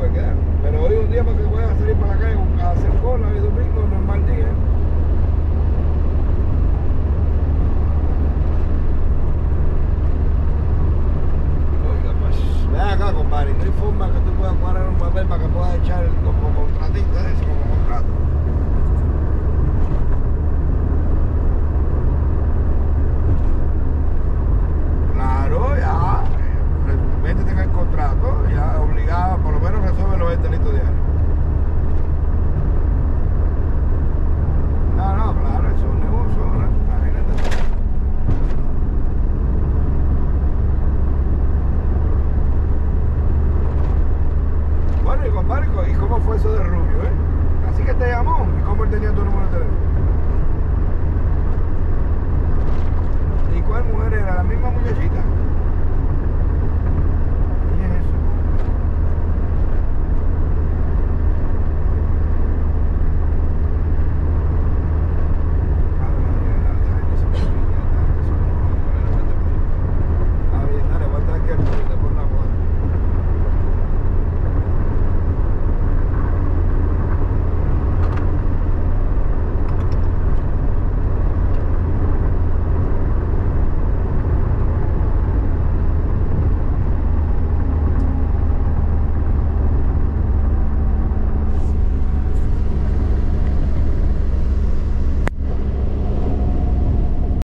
Pero hoy un día para que puedas salir para la calle a hacer cola y domingo, normal día. Oiga, pues, ven acá, compadre, no hay forma que tú puedas cuadrar un papel para que puedas echar como contratista. Juan Marcos, ¿y cómo fue eso de Rubio. Así que te llamó, ¿y cómo él tenía tu número?